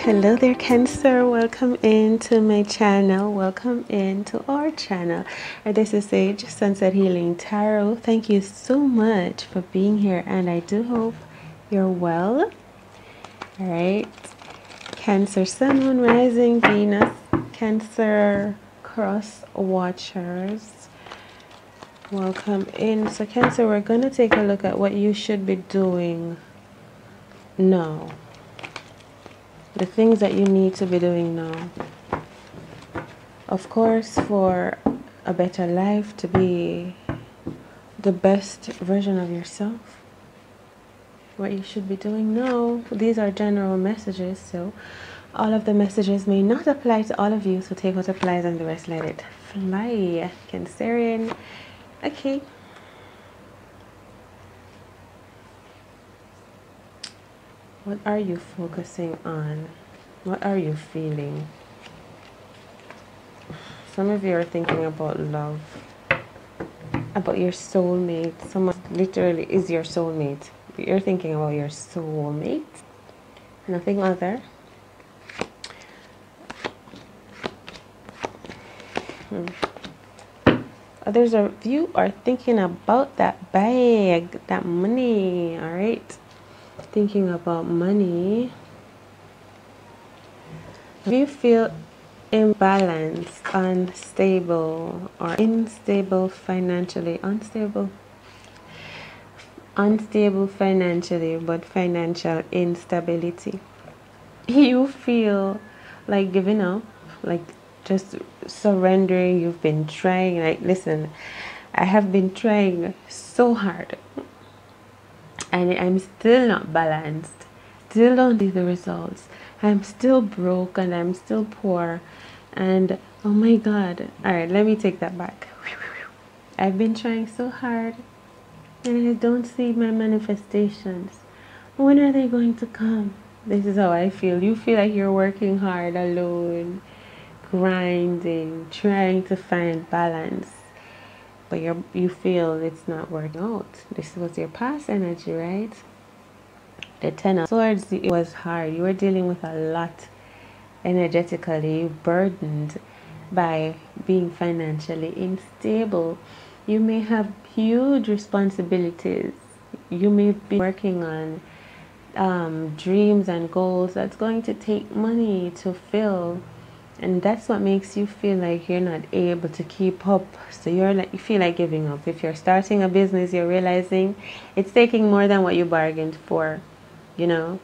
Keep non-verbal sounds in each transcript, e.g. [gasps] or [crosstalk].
hello there cancer. Welcome into my channel. Welcome into our channel. This is sage sunset healing tarot. Thank you so much for being here and i do hope you're well. All right. Cancer sun moon rising venus cancer cross watchers. Welcome in. So cancer we're going to take a look at what you should be doing now the things that you need to be doing now. Of course, for a better life, to be the best version of yourself, what you should be doing now. These are general messages, so all of the messages may not apply to all of you, so take what applies and the rest let it fly. Cancerian. Okay. What are you focusing on? What are you feeling? Some of you are thinking about love, about your soulmate. Someone literally is your soulmate. You're thinking about your soulmate. Nothing other. Hmm. Others of you are thinking about that bag, that money, all right? Thinking about money, do you feel imbalanced, unstable, or unstable financially? Unstable? Unstable financially, but financial instability. [laughs] You feel like giving up, like just surrendering. You've been trying, like, listen, I have been trying so hard and I'm still not balanced, still don't see the results. I'm still broke and I'm still poor. And oh my God. All right, let me take that back. I've been trying so hard and I don't see my manifestations. When are they going to come? This is how I feel. You feel like you're working hard alone, grinding, trying to find balance but you you feel it's not working out. This was your past energy, right? The Ten of Swords, it was hard. You were dealing with a lot energetically, burdened by being financially unstable. You may have huge responsibilities. You may be working on um, dreams and goals that's going to take money to fill and that's what makes you feel like you're not able to keep up. So you're like you feel like giving up. If you're starting a business you're realizing it's taking more than what you bargained for you know?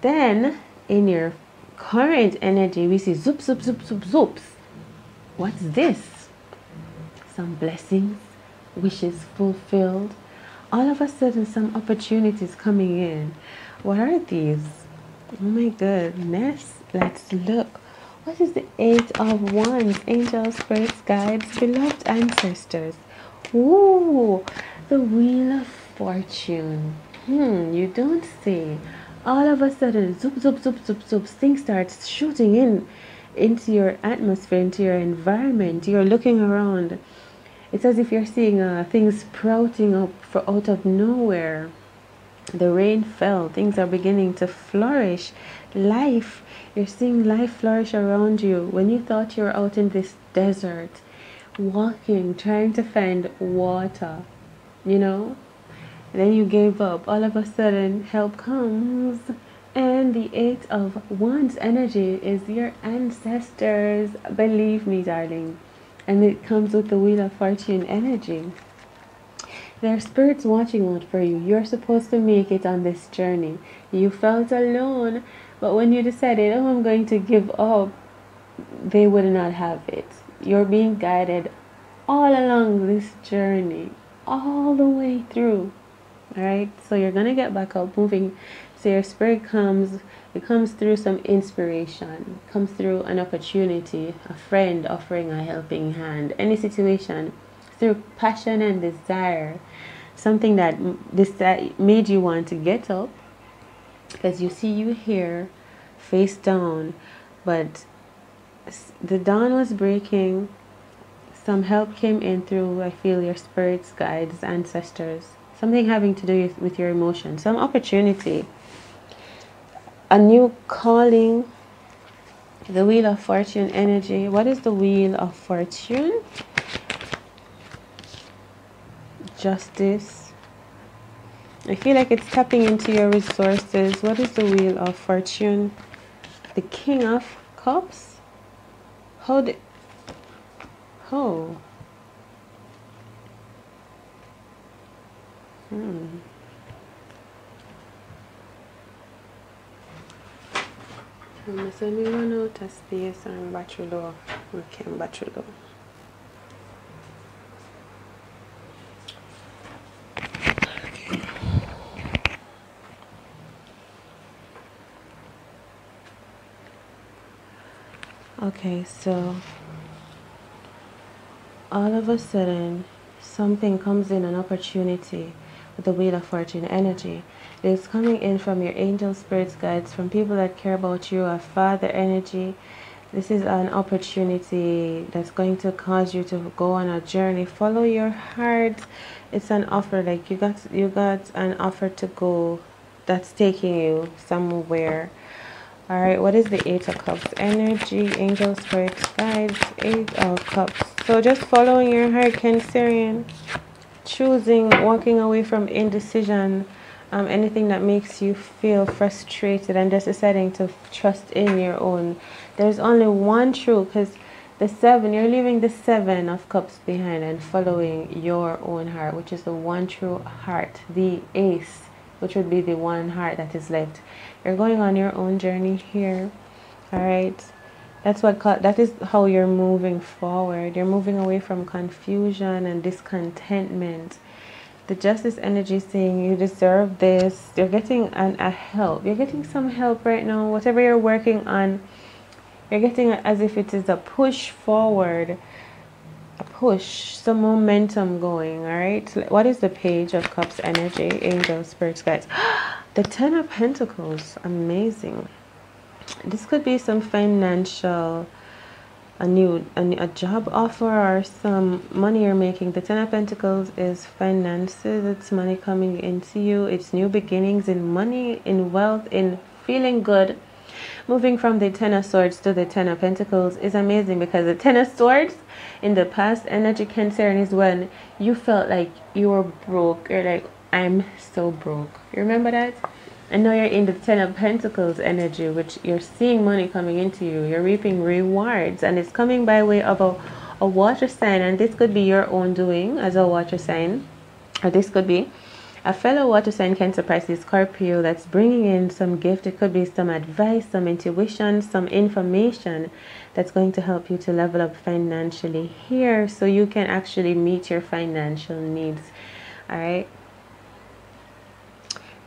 Then in your current energy we see zoop zoop zoop zoop zoops what's this? Some blessings wishes fulfilled. All of a sudden some opportunities coming in. What are these? Oh my goodness let's look what is the Eight of Wands? Angels, spirits, guides, beloved ancestors. Ooh, the Wheel of Fortune. Hmm, you don't see. All of a sudden, zoop, zoop, zoop, zoop, zoop, things start shooting in into your atmosphere, into your environment. You're looking around. It's as if you're seeing uh, things sprouting up for out of nowhere. The rain fell. Things are beginning to flourish. Life you're seeing life flourish around you when you thought you were out in this desert, walking, trying to find water, you know? And then you gave up. All of a sudden, help comes. And the Eight of Wands energy is your ancestors. Believe me, darling. And it comes with the Wheel of Fortune energy. There are spirits watching out for you. You're supposed to make it on this journey. You felt alone but when you decided, oh, I'm going to give up, they would not have it. You're being guided all along this journey, all the way through. All right, so you're gonna get back up, moving. So your spirit comes, it comes through some inspiration, comes through an opportunity, a friend offering a helping hand, any situation, through passion and desire, something that this that made you want to get up, because you see you here face down. But the dawn was breaking. Some help came in through i feel your spirits guides ancestors. Something having to do with your emotions. Some opportunity. A new calling. The wheel of fortune energy. What is the wheel of fortune? Justice I feel like it's tapping into your resources. What is the wheel of fortune? The king of cups? How the oh hmm. Me run out of space and. Okay, Okay, so all of a sudden something comes in an opportunity with the wheel of fortune energy. It is coming in from your angel spirits guides from people that care about you a father energy. This is an opportunity that's going to cause you to go on a journey. Follow your heart. It's an offer like you got you got an offer to go that's taking you somewhere all right what is the eight of cups? Energy angel spirit guides eight of cups. So just following your heart cancerian choosing walking away from indecision um, anything that makes you feel frustrated and just deciding to trust in your own. There's only one true because the seven you're leaving the seven of cups behind and following your own heart which is the one true heart the ace which would be the one heart that is left you're going on your own journey here. All right. That's what that is how you're moving forward. You're moving away from confusion and discontentment. The justice energy saying you deserve this. You're getting an, a help. You're getting some help right now. Whatever you're working on you're getting as if it is a push forward. A push some momentum going. All right. What is the page of cups energy? Angel spirits guys [gasps] the ten of pentacles amazing. This could be some financial a new a, a job offer or some money you're making. The ten of pentacles is finances. It's money coming into you. It's new beginnings in money in wealth in feeling good. Moving from the ten of swords to the ten of pentacles is amazing because the ten of swords in the past energy concern is when you felt like you were broke you're like i'm so broke you remember that and now you're in the Ten of Pentacles energy, which you're seeing money coming into you. You're reaping rewards, and it's coming by way of a, a water sign. And this could be your own doing as a water sign, or this could be a fellow water sign Cancer Pisces Scorpio that's bringing in some gift. It could be some advice, some intuition, some information that's going to help you to level up financially here so you can actually meet your financial needs. All right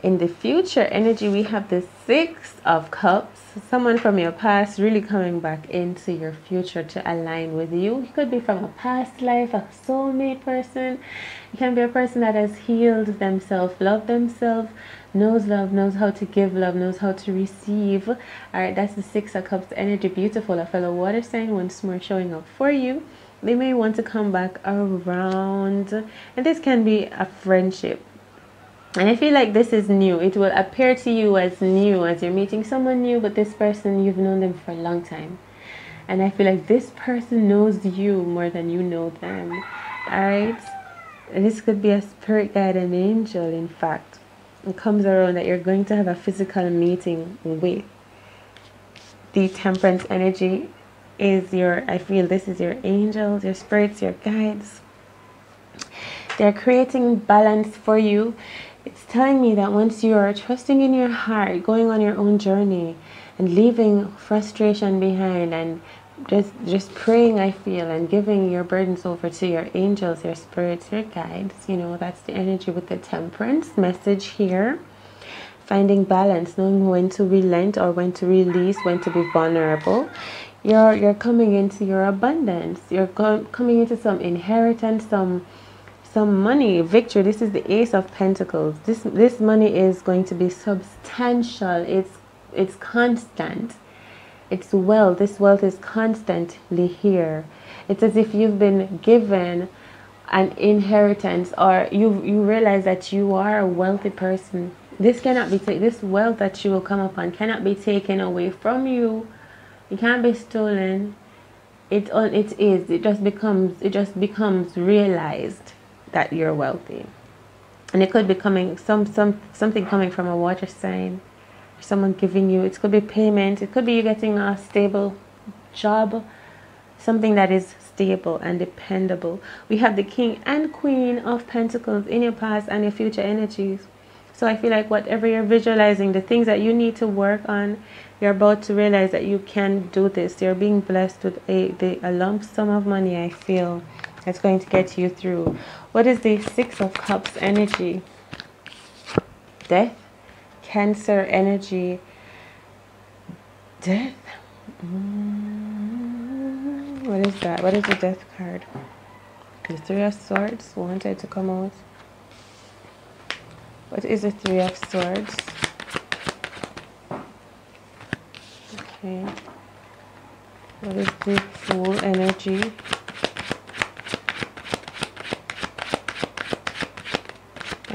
in the future energy we have the six of cups. Someone from your past really coming back into your future to align with you. It could be from a past life a soulmate person. It can be a person that has healed themselves loved themselves knows love knows how to give love knows how to receive. All right that's the six of cups. Energy beautiful. A fellow water sign once more showing up for you. They may want to come back around and this can be a friendship and I feel like this is new. It will appear to you as new as you're meeting someone new, but this person you've known them for a long time. And I feel like this person knows you more than you know them. Alright? This could be a spirit guide, an angel, in fact. It comes around that you're going to have a physical meeting with. The temperance energy is your, I feel this is your angels, your spirits, your guides. They're creating balance for you it's telling me that once you are trusting in your heart, going on your own journey and leaving frustration behind and just just praying I feel and giving your burdens over to your angels, your spirits, your guides, you know, that's the energy with the temperance message here. Finding balance, knowing when to relent or when to release, when to be vulnerable. You're you're coming into your abundance. You're coming into some inheritance, some some money. Victory this is the ace of pentacles. This this money is going to be substantial. It's it's constant. It's wealth. This wealth is constantly here. It's as if you've been given an inheritance or you you realize that you are a wealthy person. This cannot be this wealth that you will come upon cannot be taken away from you. It can't be stolen. It it is. It just becomes it just becomes realized that you're wealthy. And it could be coming some some something coming from a water sign someone giving you it could be payment it could be you getting a stable job something that is stable and dependable. We have the king and queen of pentacles in your past and your future energies. So i feel like whatever you're visualizing the things that you need to work on you're about to realize that you can do this. You're being blessed with a, the, a lump sum of money i feel that's going to get you through. What is the six of cups energy? Death. Cancer energy. Death. Mm, what is that? What is the death card? The three of swords wanted to come out. What is the three of swords? Okay. What is the full energy?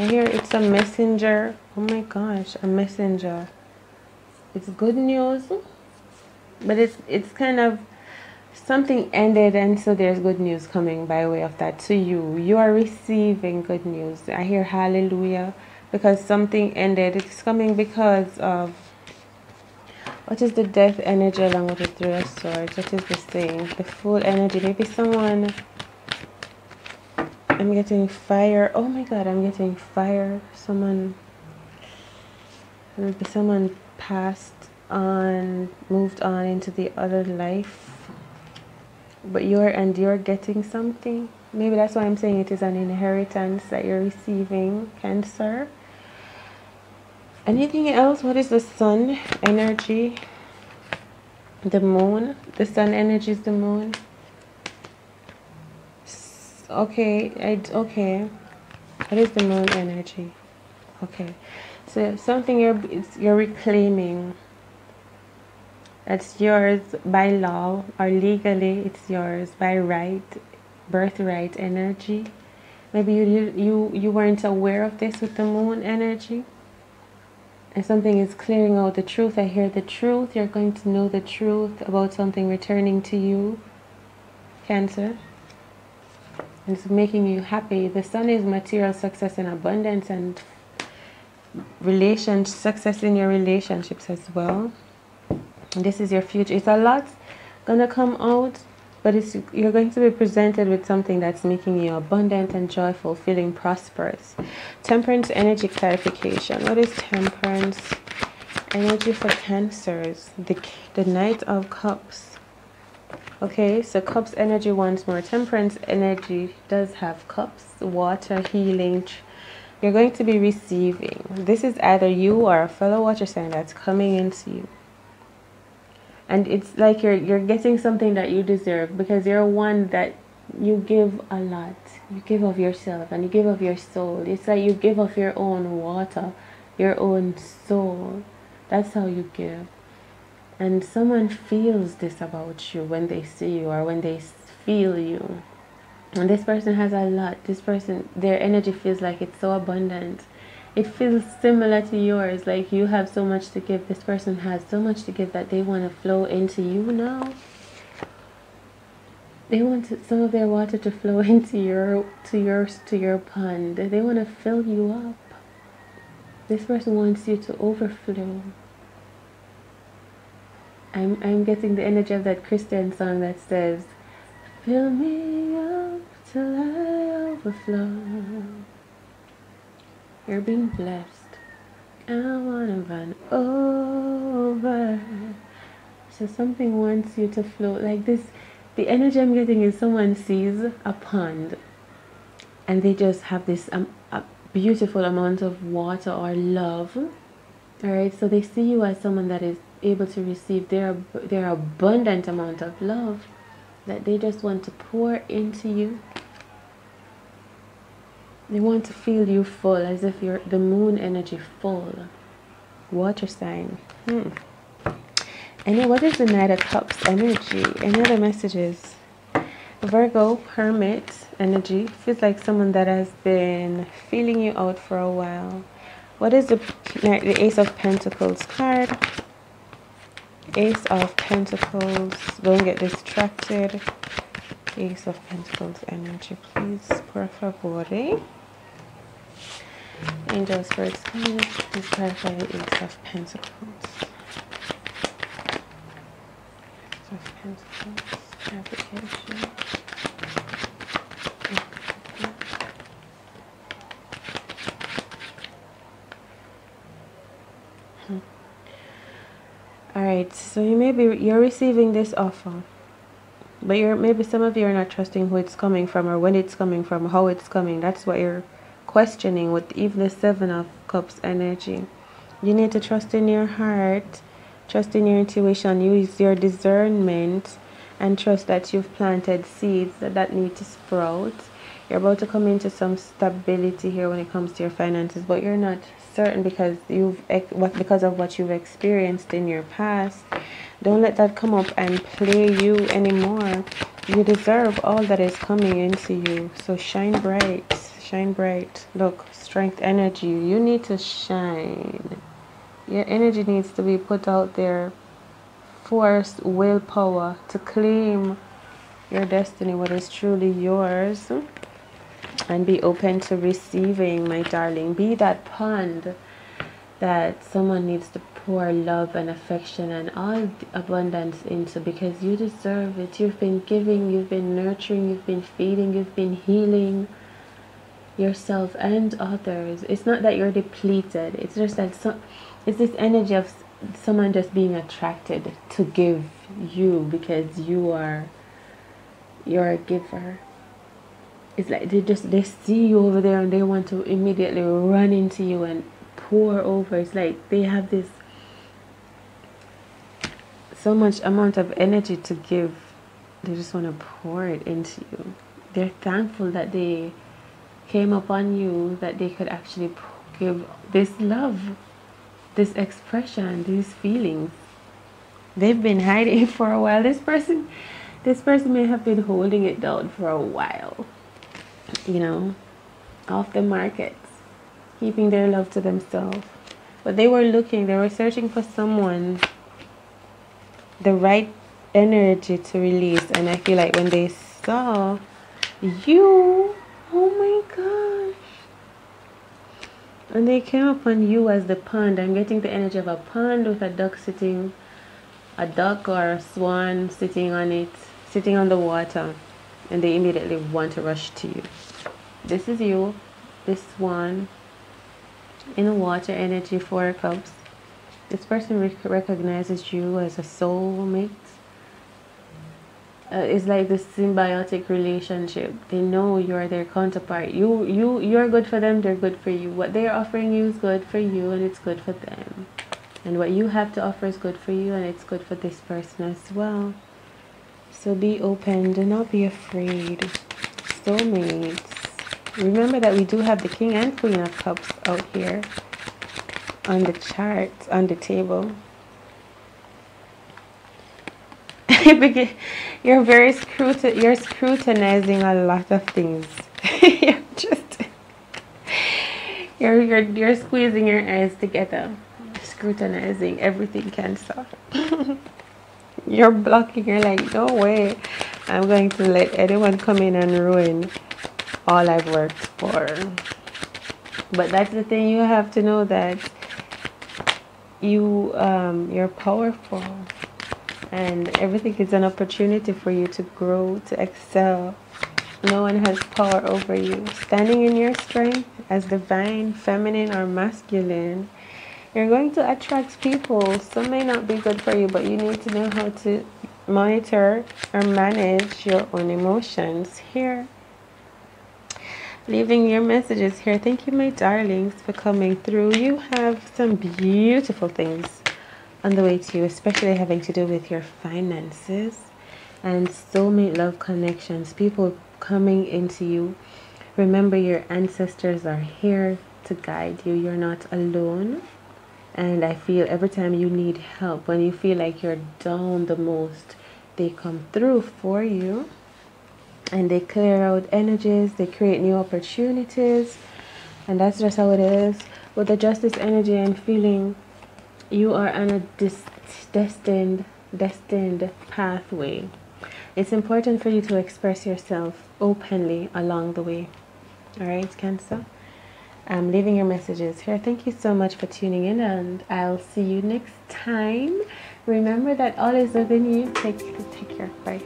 I hear it's a messenger. Oh my gosh, a messenger. It's good news, but it's it's kind of something ended and so there's good news coming by way of that to you. You are receiving good news. I hear hallelujah because something ended. It's coming because of what is the death energy along with the three of swords? What is the thing? The full energy. Maybe someone I'm getting fire. Oh my god, I'm getting fire. Someone someone passed on moved on into the other life. But you're and you're getting something. Maybe that's why I'm saying it is an inheritance that you're receiving, Cancer. Anything else? What is the sun energy? The moon. The sun energy is the moon. Okay, I okay. What is the moon energy? Okay, so something you're you're reclaiming. That's yours by law or legally. It's yours by right, birthright energy. Maybe you you you weren't aware of this with the moon energy and something is clearing out the truth. I hear the truth. You're going to know the truth about something returning to you, Cancer. It's making you happy. The sun is material success and abundance and relation success in your relationships as well. And this is your future. It's a lot gonna come out but it's you're going to be presented with something that's making you abundant and joyful feeling prosperous temperance energy clarification what is temperance energy for cancers the the knight of cups okay so cups energy once more. Temperance energy does have cups. Water healing. You're going to be receiving. This is either you or a fellow water sign that's coming into you. And it's like you're you're getting something that you deserve because you're one that you give a lot. You give of yourself and you give of your soul. It's like you give of your own water your own soul. That's how you give and someone feels this about you when they see you or when they feel you. And this person has a lot. This person their energy feels like it's so abundant. It feels similar to yours. Like you have so much to give. This person has so much to give that they want to flow into you now. They want some of their water to flow [laughs] into your to yours to your pond. They want to fill you up. This person wants you to overflow I'm, I'm getting the energy of that Christian song that says fill me up till I overflow you're being blessed. I wanna run over. So something wants you to float like this. The energy I'm getting is someone sees a pond and they just have this um, a beautiful amount of water or love. All right, so they see you as someone that is able to receive their their abundant amount of love that they just want to pour into you they want to feel you full as if you're the moon energy full. Water sign. Hmm. And what is the Knight of Cups energy? Any other messages? Virgo, Hermit energy. Feels like someone that has been feeling you out for a while. What is the, the Ace of Pentacles card? Ace of Pentacles. Don't get distracted. Ace of Pentacles energy, please. Por favor. Angels for experience. Please clarify the Ace of Pentacles. Ace of Pentacles. Clarification. all right so you may be you're receiving this offer but you're maybe some of you are not trusting who it's coming from or when it's coming from how it's coming. That's what you're questioning with even the seven of cups energy. You need to trust in your heart trust in your intuition use your discernment and trust that you've planted seeds that, that need to sprout. You're about to come into some stability here when it comes to your finances but you're not certain because you've what because of what you've experienced in your past. Don't let that come up and play you anymore. You deserve all that is coming into you. So shine bright shine bright. Look strength energy. You need to shine. Your energy needs to be put out there. Force willpower to claim your destiny what is truly yours and be open to receiving, my darling. Be that pond that someone needs to pour love and affection and all abundance into because you deserve it. You've been giving, you've been nurturing, you've been feeding, you've been healing yourself and others. It's not that you're depleted, it's just that some, it's this energy of someone just being attracted to give you because you are you're a giver it's like they just they see you over there and they want to immediately run into you and pour over. It's like they have this so much amount of energy to give. They just want to pour it into you. They're thankful that they came upon you that they could actually give this love this expression these feelings. They've been hiding [laughs] for a while. This person this person may have been holding it down for a while you know, off the markets, keeping their love to themselves. But they were looking, they were searching for someone, the right energy to release. And I feel like when they saw you, oh my gosh. And they came upon you as the pond. I'm getting the energy of a pond with a duck sitting, a duck or a swan sitting on it, sitting on the water and they immediately want to rush to you. This is you, this one in the water energy, four cups. This person rec recognizes you as a soulmate. Uh, it's like this symbiotic relationship. They know you're their counterpart. You, you, you're good for them. They're good for you. What they're offering you is good for you, and it's good for them. And what you have to offer is good for you, and it's good for this person as well. So be open, do not be afraid. Soulmates. Remember that we do have the King and Queen of Cups out here on the chart, on the table. [laughs] you're very scrutin you're scrutinizing a lot of things. [laughs] you're just you're, you're you're squeezing your eyes together, scrutinizing everything cancer. [laughs] you're blocking you're like no way i'm going to let anyone come in and ruin all i've worked for but that's the thing you have to know that you um, you're powerful and everything is an opportunity for you to grow to excel no one has power over you standing in your strength as divine feminine or masculine you're going to attract people. Some may not be good for you, but you need to know how to monitor or manage your own emotions here. Leaving your messages here. Thank you, my darlings, for coming through. You have some beautiful things on the way to you, especially having to do with your finances and soulmate love connections. People coming into you. Remember, your ancestors are here to guide you. You're not alone and I feel every time you need help, when you feel like you're down the most, they come through for you and they clear out energies, they create new opportunities, and that's just how it is. With the justice energy and feeling you are on a destined destined pathway. It's important for you to express yourself openly along the way. All right cancer? I'm leaving your messages here. Thank you so much for tuning in and i'll see you next time. Remember that all is within you. Take take care. Bye